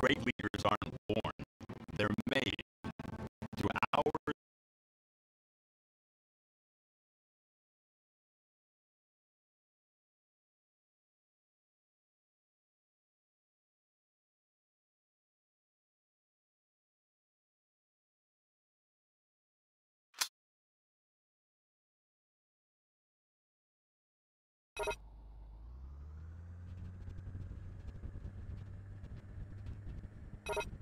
Great leaders aren't born, they're made through hours you you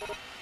you.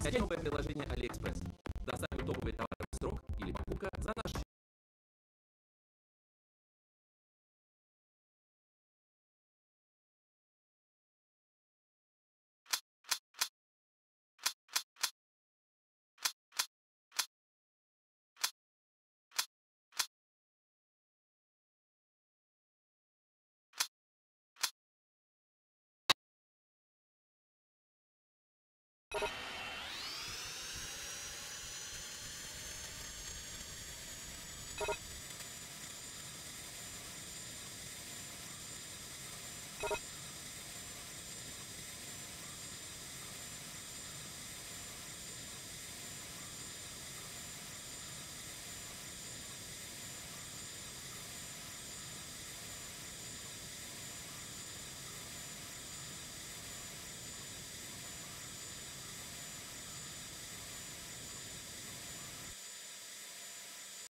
Скачай новое приложение AliExpress. You